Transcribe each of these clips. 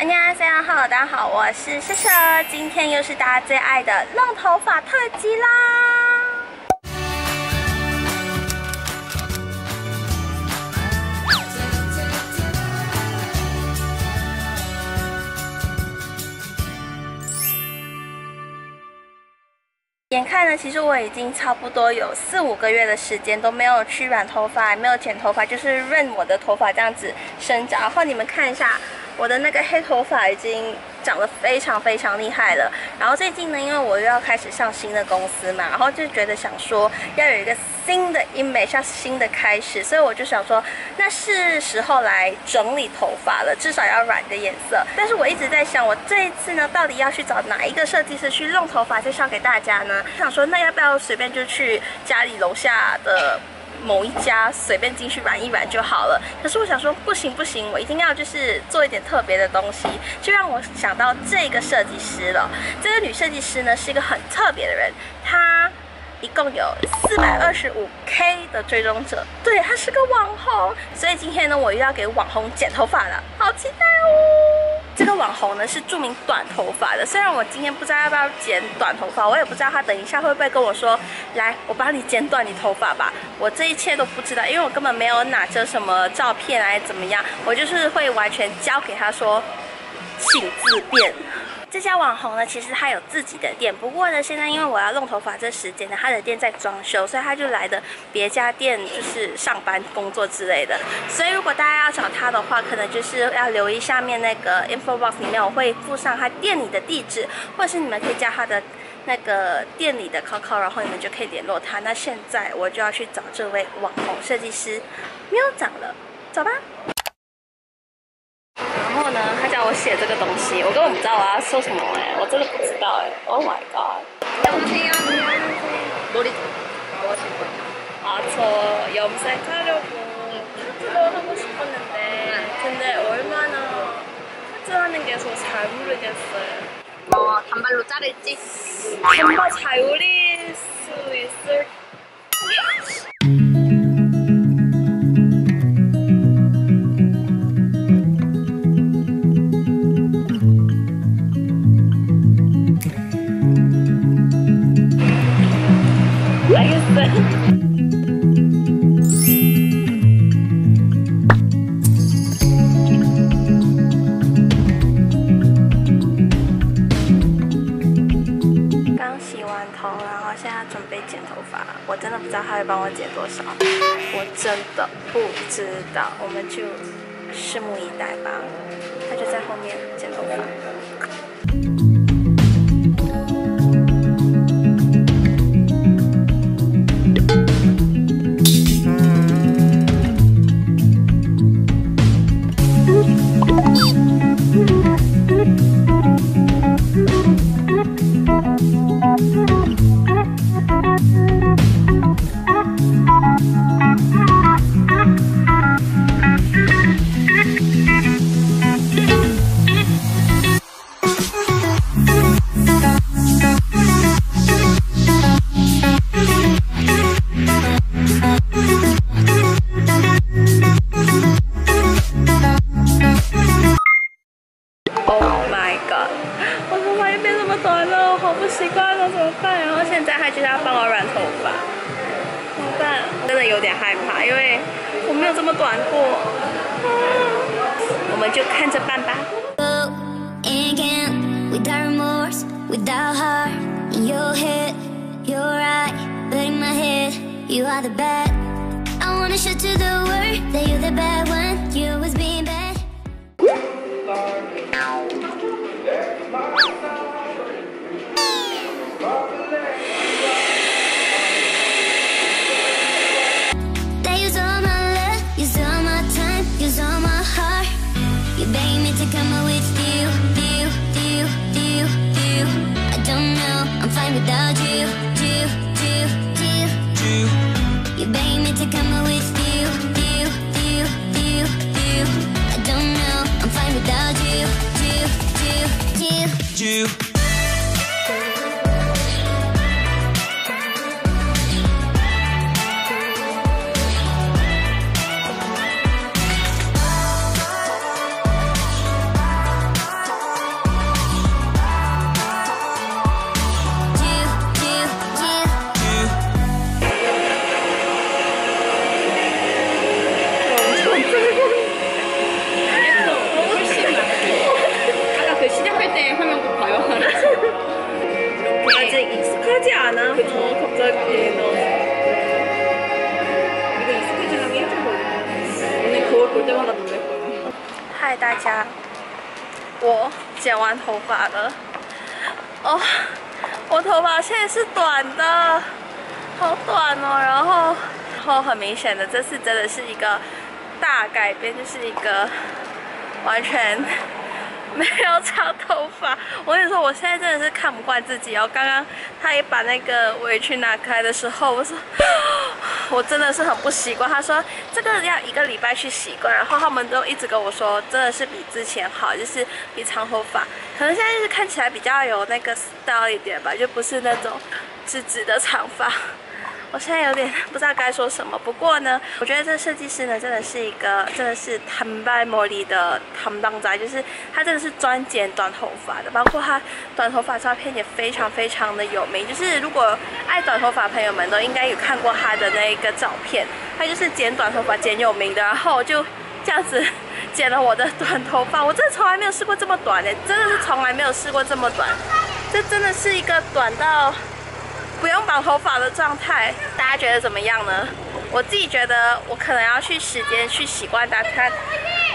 大家好，大家好，我是诗诗，今天又是大家最爱的弄头发特辑啦。眼看呢，其实我已经差不多有四五个月的时间都没有去染头发，没有剪头发，就是润我的头发这样子生长。然后你们看一下，我的那个黑头发已经长得非常非常厉害了。然后最近呢，因为我又要开始上新的公司嘛，然后就觉得想说要有一个新的 image，像新的开始，所以我就想说，那是时候来整理头发了，至少要染个颜色。但是我一直在想，我这一次呢，到底要去找哪一个设计师去弄头发介绍给大家呢？想说，那要不要随便就去家里楼下的？某一家随便进去玩一玩就好了。可是我想说，不行不行，我一定要就是做一点特别的东西，就让我想到这个设计师了。这个女设计师呢，是一个很特别的人，她一共有四百二十五 K 的追踪者，对，她是个网红。所以今天呢，我又要给网红剪头发了，好期待哦！这个网红呢是著名短头发的，虽然我今天不知道要不要剪短头发，我也不知道他等一下会不会跟我说，来，我帮你剪短你头发吧。我这一切都不知道，因为我根本没有拿着什么照片来怎么样，我就是会完全交给他说，请自便。这家网红呢，其实他有自己的店，不过呢，现在因为我要弄头发这时间呢，他的店在装修，所以他就来的别家店就是上班工作之类的。所以如果大家要找他的话，可能就是要留意下面那个 info box 里面，我会附上他店里的地址，或者是你们可以加他的那个店里的 QQ，然后你们就可以联络他。那现在我就要去找这位网红设计师喵长了，走吧。然后呢，他叫我写这个东西，我根本不知道我要说什么哎，我真的不知道哎，Oh my god！머리뭐하실거예요아저염색하려고카트를하고싶었는데근데얼마나카트하는게저잘모르겠어요뭐단발로자를지단발잘어릴수있을 刚洗完头，然后现在准备剪头发我真的不知道他会帮我剪多少，我真的不知道，我们就拭目以待吧。他就在后面剪头发。我们就看着办吧。Without remorse, without heart, in your head, you're right, but in my head, you are the bad. I wanna show to the world that you're the bad one, you was being bad. you. 大家，我剪完头发了。哦，我头发现在是短的，好短哦。然后，然后很明显的，这次真的是一个大改变，就是一个完全没有长头发。我跟你说，我现在真的是看不惯自己哦。刚刚他一把那个围裙拿开的时候，我说。我真的是很不习惯。他说这个要一个礼拜去习惯，然后他们都一直跟我说，真的是比之前好，就是比长头发，可能现在就是看起来比较有那个 style 一点吧，就不是那种直直的长发。我现在有点不知道该说什么，不过呢，我觉得这设计师呢真的是一个真的是 t a m b a m o l i 的坦荡仔，就是他真的是专剪短头发的，包括他短头发照片也非常非常的有名。就是如果爱短头发朋友们都应该有看过他的那一个照片，他就是剪短头发剪有名的，然后就这样子剪了我的短头发，我真的从来没有试过这么短的，真的是从来没有试过这么短，这真的是一个短到。不用绑头发的状态，大家觉得怎么样呢？我自己觉得我可能要去时间去习惯它，它，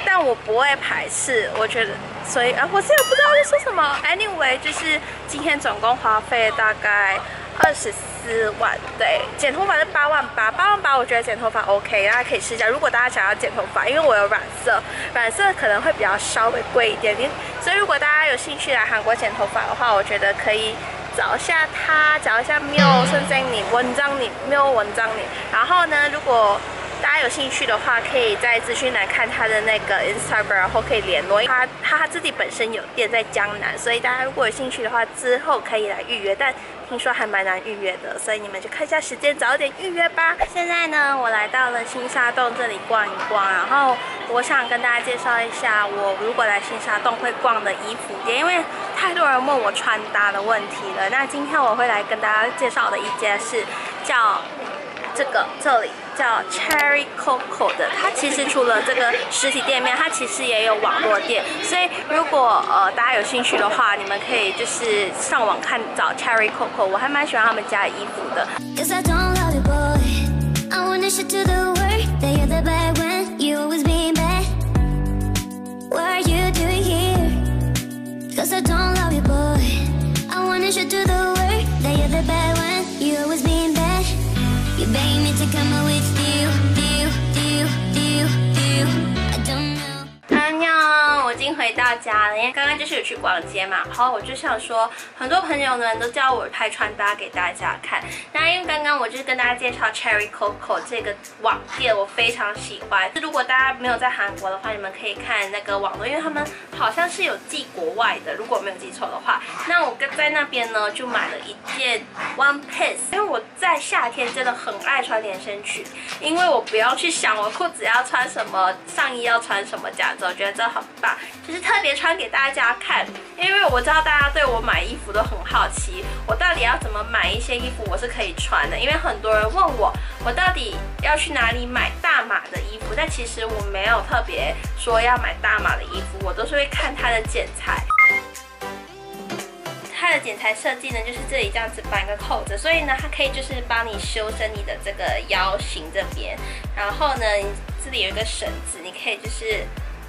但我不会排斥。我觉得，所以啊，我现在不知道在说什么。Anyway，就是今天总共花费大概二十四万，对，剪头发是八万八，八万八我觉得剪头发 OK，大家可以试一下。如果大家想要剪头发，因为我有染色，染色可能会比较稍微贵一点点，所以如果大家有兴趣来韩国剪头发的话，我觉得可以。找一下他，找一下缪先生你文章你缪文章你，然后呢，如果大家有兴趣的话，可以在资讯栏看他的那个 Instagram，然后可以联络。他他自己本身有店在江南，所以大家如果有兴趣的话，之后可以来预约。但听说还蛮难预约的，所以你们就看一下时间，早点预约吧。现在呢，我来到了新沙洞这里逛一逛，然后我想跟大家介绍一下我如果来新沙洞会逛的衣服店，因为太多人问我穿搭的问题了。那今天我会来跟大家介绍的一间是叫这个这里。叫 Cherry Coco 的，它其实除了这个实体店面，它其实也有网络店。所以如果呃大家有兴趣的话，你们可以就是上网看找 Cherry Coco，我还蛮喜欢他们家衣服的。Beg me to come with 经回到家了，因为刚刚就是有去逛街嘛，然后我就想说，很多朋友呢都叫我拍穿搭给大家看。那因为刚刚我就是跟大家介绍 Cherry Coco 这个网店，我非常喜欢。如果大家没有在韩国的话，你们可以看那个网络，因为他们好像是有寄国外的，如果没有记错的话。那我跟在那边呢就买了一件 One Piece，因为我在夏天真的很爱穿连身裙，因为我不要去想我裤子要穿什么，上衣要穿什么这样子，我觉得这很棒。就是特别穿给大家看，因为我知道大家对我买衣服都很好奇，我到底要怎么买一些衣服我是可以穿的。因为很多人问我，我到底要去哪里买大码的衣服？但其实我没有特别说要买大码的衣服，我都是会看它的剪裁。它的剪裁设计呢，就是这里这样子绑个扣子，所以呢，它可以就是帮你修身你的这个腰型这边。然后呢，这里有一个绳子，你可以就是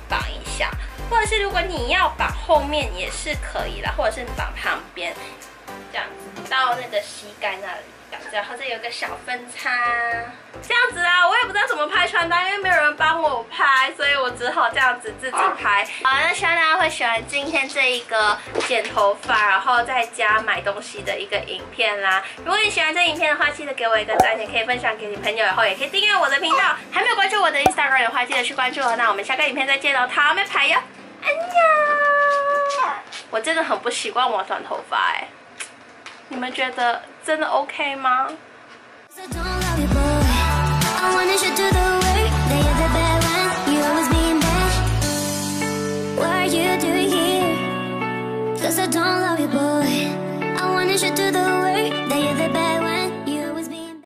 绑一下。或者是如果你要绑后面也是可以啦，或者是绑旁边，这样到那个膝盖那里，然后这有个小分叉，这样子啊，我也不知道怎么拍穿搭，因为没有人帮我拍，所以我只好这样子自己拍。好，那希望大家会喜欢今天这一个剪头发，然后在家买东西的一个影片啦。如果你喜欢这影片的话，记得给我一个赞，也可以分享给你朋友，然后也可以订阅我的频道。还没有关注我的 Instagram 的话，记得去关注哦。那我们下个影片再见喽，他没拍哟。哎呀，我真的很不习惯我短头发哎，你们觉得真的 OK 吗？